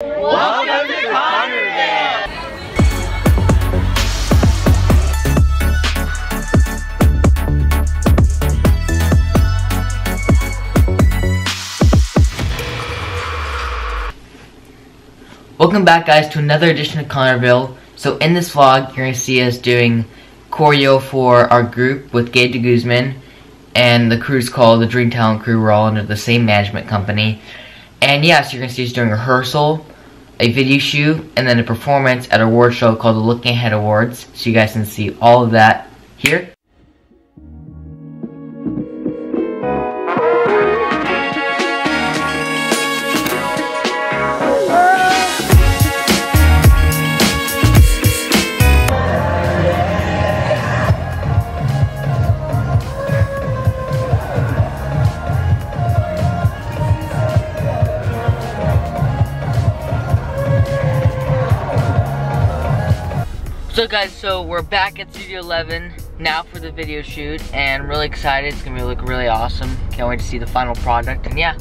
Welcome to Connorville! Welcome back guys to another edition of Connorville. So in this vlog, you're going to see us doing choreo for our group with Gabe DeGuzman. And the crew's called the Dream Talent Crew. We're all under the same management company. And yes, yeah, so you're going to see us doing rehearsal, a video shoot, and then a performance at a award show called the Looking Ahead Awards. So you guys can see all of that here. So guys, so we're back at Studio 11 now for the video shoot and I'm really excited. It's gonna look really awesome. Can't wait to see the final product and yeah.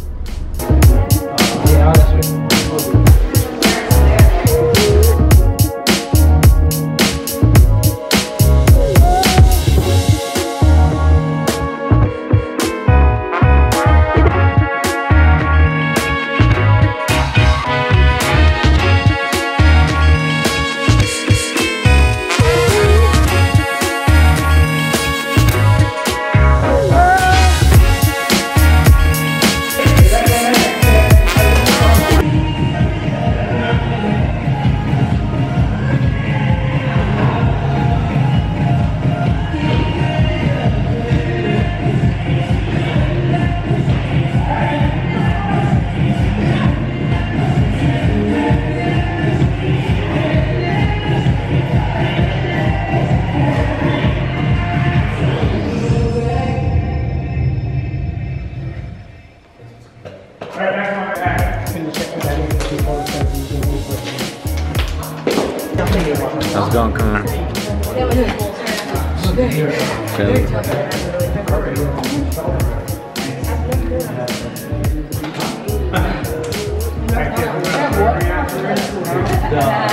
What's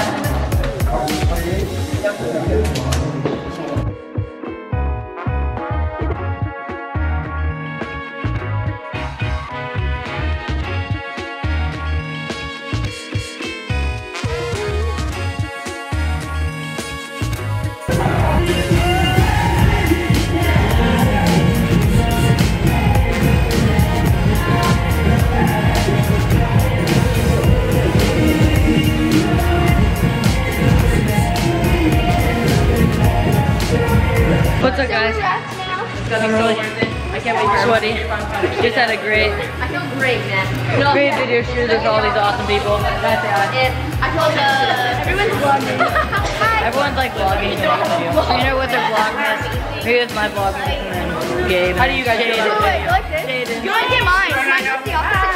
really I can't make you sweaty. Just had a great, I feel great, man. No, great video shoot with all these awesome people. That's it. I told uh, everyone's vlogging. Everyone's like vlogging. Trina with her vlogmas. Me with my vlogmas, and then Gabe. How do you guys feel about Oh, you like this? Jaden. You to get mine? Mine's just the opposite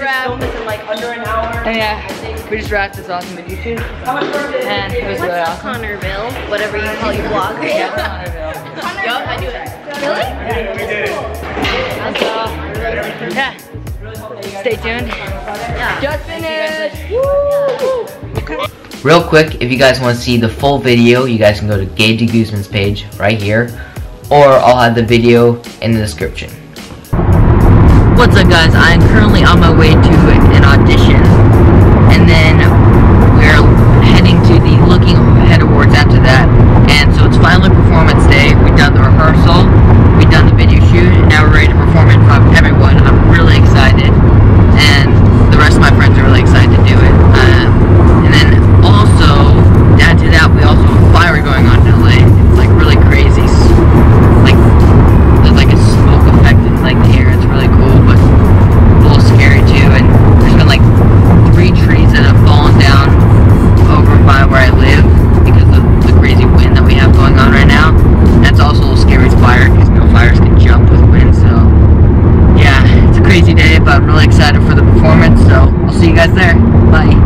rap, it's a rap. And yeah, we just wrapped this awesome video shoot. And it was really awesome. Connorville, whatever you call your vlog. Yeah, Connorville. Yup, I do it. Really? So, yeah. Stay tuned. Yeah. Just finished. Woo! Real quick, if you guys want to see the full video, you guys can go to Gabe DeGuzman's page right here, or I'll have the video in the description. What's up guys, I'm currently on my way to an audition, and then we're heading to the Looking Ahead Awards after that, and so it's finally performance day, we've done the rehearsal, we've done the video shoot, and now we're ready to perform in front of everyone, I'm really excited, and the rest of my friends are really excited see you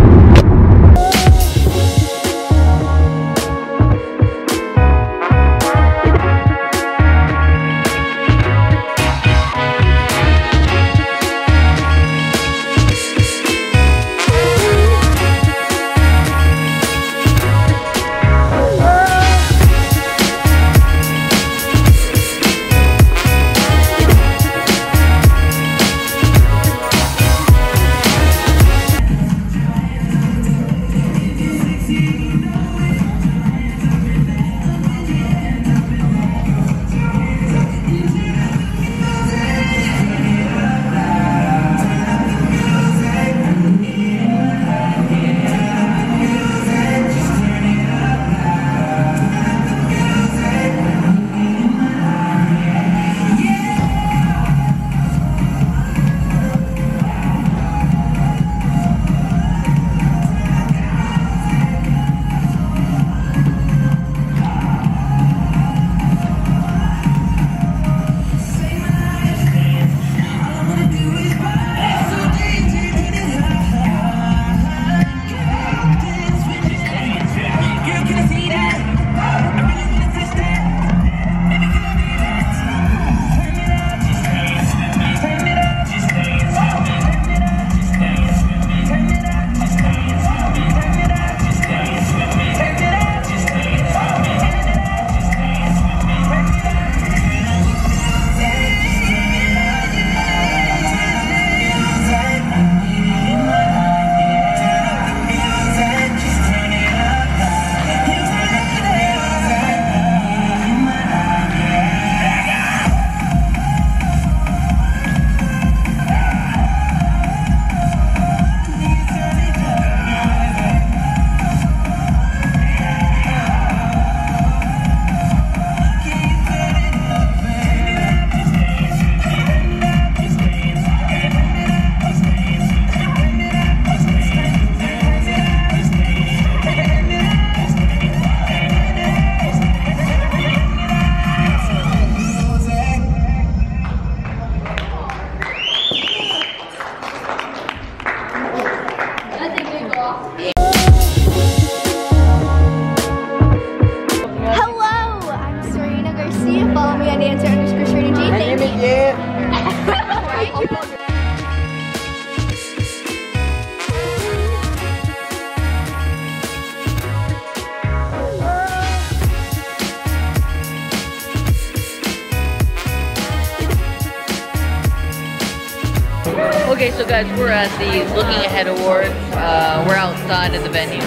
so guys, we're at the Looking Ahead Awards. Uh, we're outside of the venue.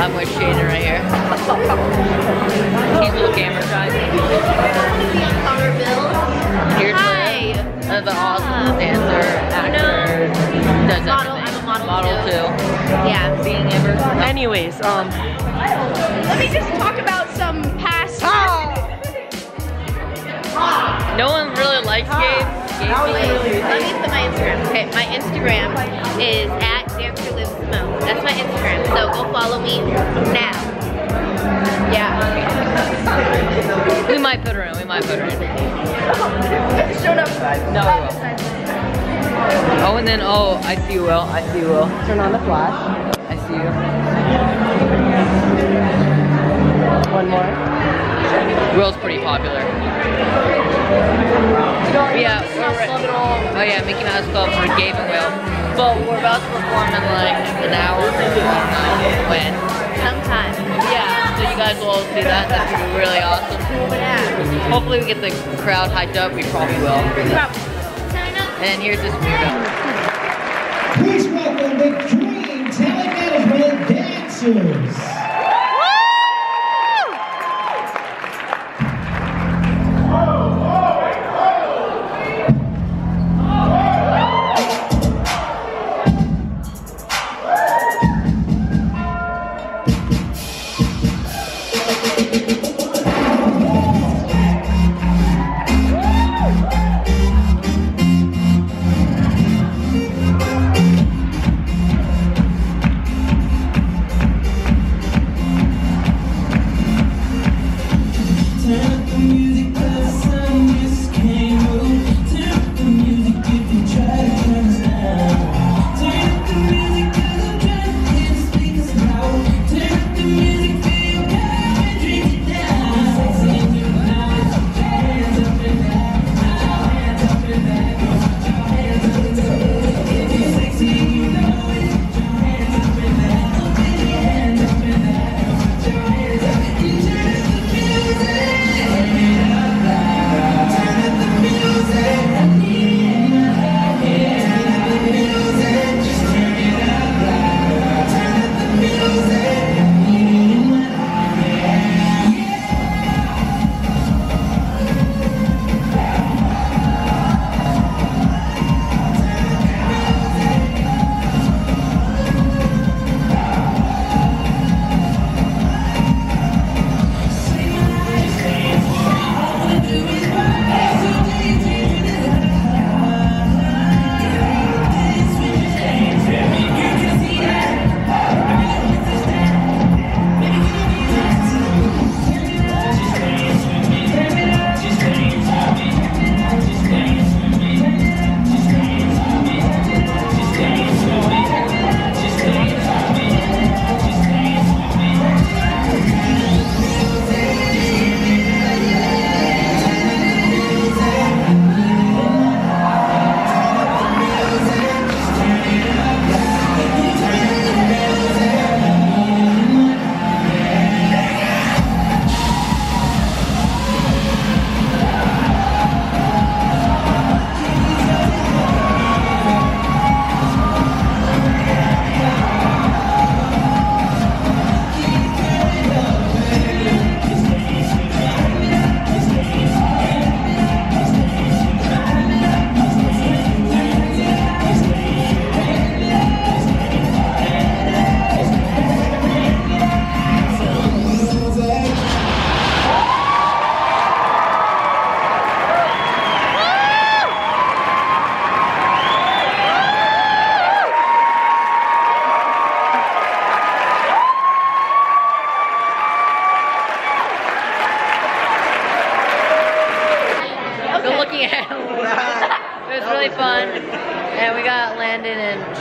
I'm with Sheaden right here. He's a little camera shy. Here's Hi. another awesome dancer, actor, does Model. everything. I'm a model, too. Yeah. Being ever. Anyways, um, Let me just talk about some past. No one really likes Gabe. Gabe Wait, let me put my Instagram. Okay, my Instagram is at Dancer Lives Smoke. That's my Instagram. So go follow me now. Yeah. we might put her in. We might put her in. Shut up. No, we will. Oh, and then oh, I see you, Will. I see you, Will. turn on the flash. I see you. One more. Will's pretty popular. Yeah, we're re- oh yeah, Mickey Mouse Club for Gabe and Will. But we're about to perform in like an hour. I don't know when. Sometime. Yeah, so you guys will all see that. That's gonna be really awesome. Yeah. Hopefully we get the crowd hyped up. We probably will. And here's this weirdo. Please welcome the Dream Talent Management Dancers. Good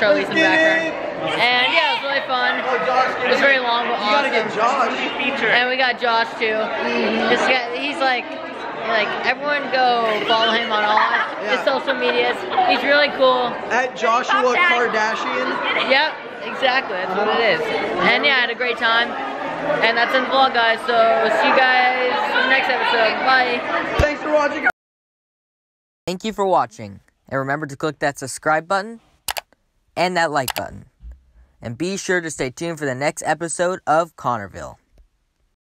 Landon and Sharlize in the background. And yeah, it was really fun. Oh, it was very long but awesome. And we got Josh too. Mm-hmm. Just get, he's like, like everyone go follow him on all his social medias. He's really cool. At Joshua Kardashian. Yep, exactly. That's what it is. And yeah, I had a great time. And that's in the vlog, guys. So see you guys in the next episode. Bye. Thanks for watching. Thank you for watching. And remember to click that subscribe button and that like button. And be sure to stay tuned for the next episode of Connorville.